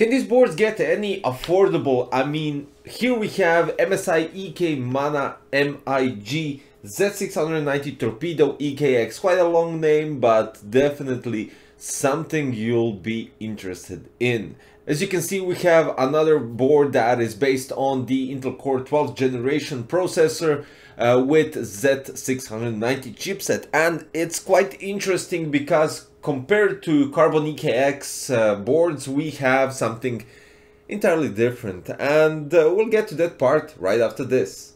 Can these boards get any affordable? I mean, here we have MSI EK Mana MAG Z690 Torpedo EKX. Quite a long name, but definitely something you'll be interested in. As you can see, we have another board that is based on the Intel Core 12th generation processor uh, with Z690 chipset. And it's quite interesting because compared to Carbon EKX uh, boards, we have something entirely different. And uh, we'll get to that part right after this.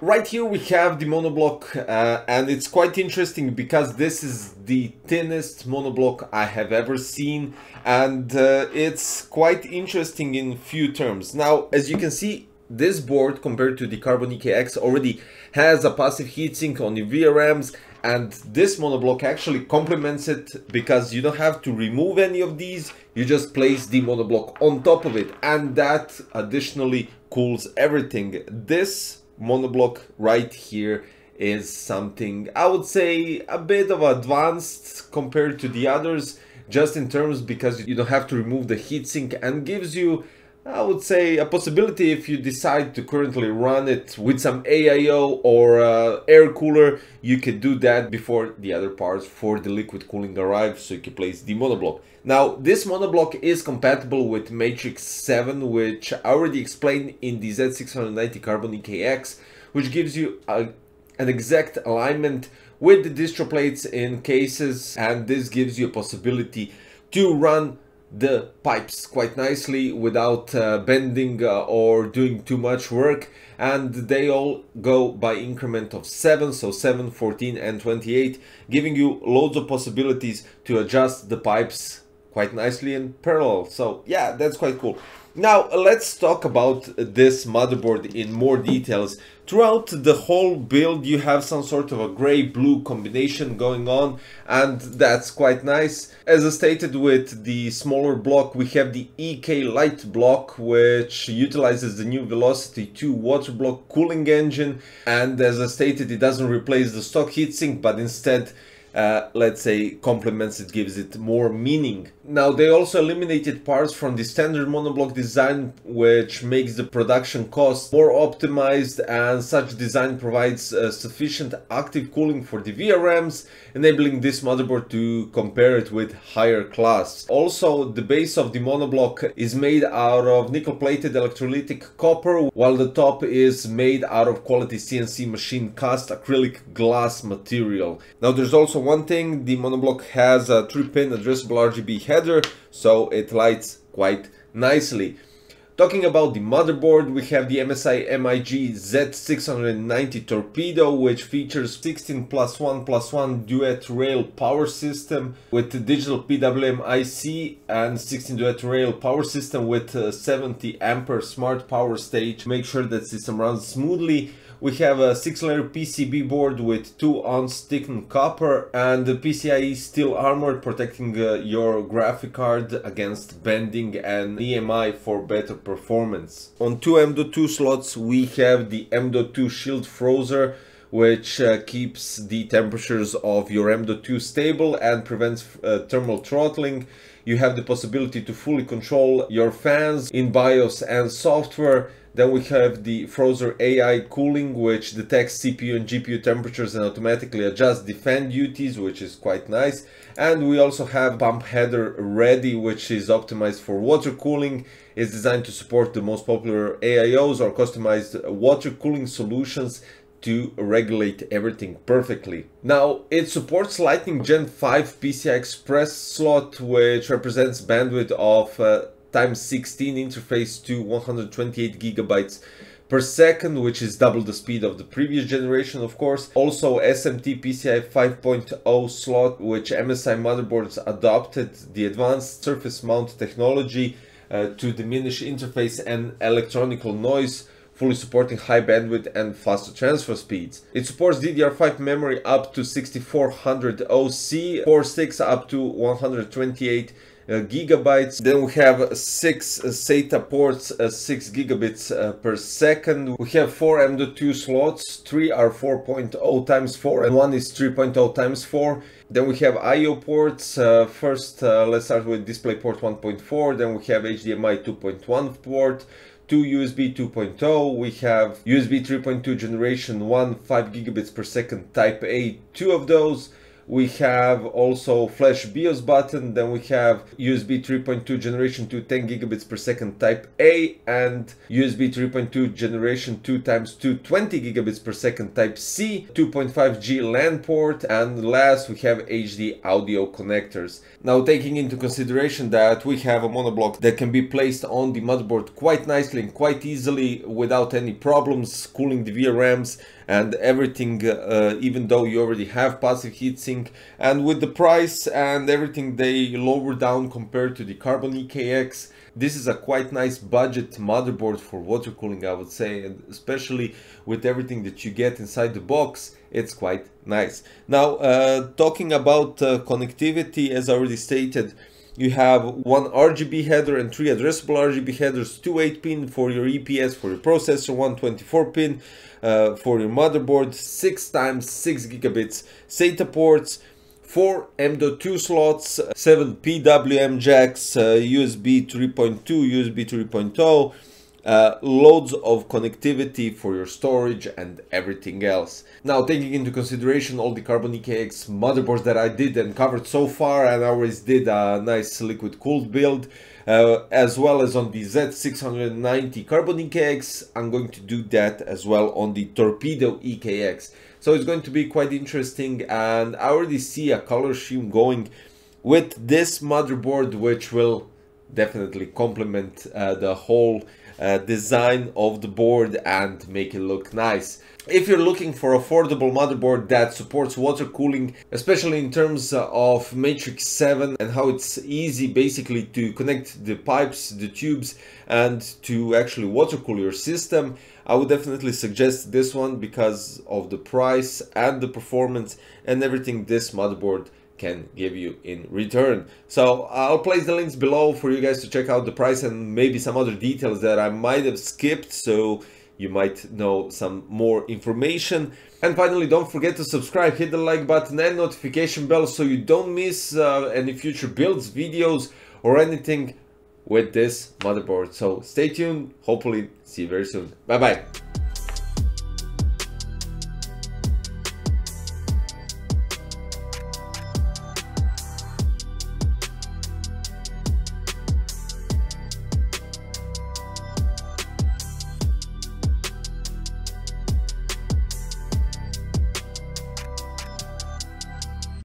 Right here we have the monoblock uh, and it's quite interesting because this is the thinnest monoblock I have ever seen and uh, it's quite interesting in few terms. Now as you can see this board compared to the Carbon EKX already has a passive heatsink on the VRMs and this monoblock actually complements it because you don't have to remove any of these you just place the monoblock on top of it and that additionally cools everything this monoblock right here is something I would say a bit of advanced compared to the others just in terms because you don't have to remove the heatsink and gives you I would say a possibility if you decide to currently run it with some AIO or uh, air cooler, you can do that before the other parts for the liquid cooling arrive so you can place the monoblock. Now this monoblock is compatible with Matrix 7 which I already explained in the Z690 Carbon EKX which gives you a, an exact alignment with the distro plates in cases and this gives you a possibility to run the pipes quite nicely without uh, bending uh, or doing too much work and they all go by increment of 7 so 7 14 and 28 giving you loads of possibilities to adjust the pipes quite nicely in parallel. So yeah that's quite cool now let's talk about this motherboard in more details Throughout the whole build you have some sort of a gray-blue combination going on and that's quite nice. As I stated with the smaller block we have the EK Light block which utilizes the new Velocity 2 water block cooling engine and as I stated it doesn't replace the stock heatsink but instead uh, let's say complements it gives it more meaning. Now they also eliminated parts from the standard monoblock design which makes the production cost more optimized and such design provides uh, sufficient active cooling for the VRMs enabling this motherboard to compare it with higher class. Also the base of the monoblock is made out of nickel plated electrolytic copper while the top is made out of quality CNC machine cast acrylic glass material. Now there's also one thing, the monoblock has a 3-pin addressable RGB header, so it lights quite nicely. Talking about the motherboard, we have the MSI MAG Z690 Torpedo, which features 16 plus 1 plus 1 duet rail power system with digital PWM IC and 16 duet rail power system with uh, 70 ampere smart power stage. Make sure that system runs smoothly we have a 6 layer PCB board with 2 ounce thickened copper and the PCIe steel armor protecting uh, your graphic card against bending and EMI for better performance. On two M.2 slots we have the M.2 shield Frozr which uh, keeps the temperatures of your M.2 stable and prevents uh, thermal throttling. You have the possibility to fully control your fans in BIOS and software then we have the Frozr AI cooling, which detects CPU and GPU temperatures and automatically adjusts the fan duties, which is quite nice. And we also have Pump Header Ready, which is optimized for water cooling. It's designed to support the most popular AIOs or customized water cooling solutions to regulate everything perfectly. Now, it supports Lightning Gen 5 PCI Express slot, which represents bandwidth of uh, times 16 interface to 128 gigabytes per second, which is double the speed of the previous generation, of course. Also SMT PCI 5.0 slot, which MSI motherboards adopted the advanced surface mount technology uh, to diminish interface and electronical noise fully supporting high bandwidth and faster transfer speeds. It supports DDR5 memory up to 6400 OC, core sticks up to 128 uh, gigabytes. Then we have six uh, SATA ports, uh, six gigabits uh, per second. We have four M.2 slots. Three are 4.0 times 4 and one is 3.0 times 4. Then we have I.O. ports. Uh, first, uh, let's start with DisplayPort 1.4. Then we have HDMI 2.1 port two USB 2.0, we have USB 3.2 generation 1 5 gigabits per second type A, two of those, we have also flash BIOS button, then we have USB 3.2 generation 2 10 gigabits per second type A and USB 3.2 generation 2 times 2 20 gigabits per second type C, 2.5G LAN port and last we have HD audio connectors. Now taking into consideration that we have a monoblock that can be placed on the motherboard quite nicely and quite easily without any problems, cooling the VRMs and everything uh, even though you already have passive heatsink and with the price and everything they lower down compared to the Carbon EKX this is a quite nice budget motherboard for water cooling I would say. And especially with everything that you get inside the box it's quite nice. Now uh, talking about uh, connectivity as I already stated you have one RGB header and three addressable RGB headers, two 8 pin for your EPS for your processor, one 24 pin uh, for your motherboard, six times six gigabits SATA ports, four M.2 slots, seven PWM jacks, uh, USB 3.2, USB 3.0, uh, loads of connectivity for your storage and everything else. Now taking into consideration all the Carbon EKX motherboards that I did and covered so far and I always did a nice liquid cooled build uh, as well as on the Z690 Carbon EKX I'm going to do that as well on the Torpedo EKX so it's going to be quite interesting and I already see a color scheme going with this motherboard which will definitely complement uh, the whole uh, design of the board and make it look nice. If you're looking for affordable motherboard that supports water cooling, especially in terms of Matrix 7 and how it's easy basically to connect the pipes, the tubes and to actually water cool your system, I would definitely suggest this one because of the price and the performance and everything this motherboard can give you in return. So I'll place the links below for you guys to check out the price and maybe some other details that I might have skipped so you might know some more information. And finally, don't forget to subscribe, hit the like button and notification bell so you don't miss uh, any future builds, videos or anything with this motherboard. So stay tuned, hopefully see you very soon. Bye bye.